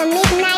the midnight.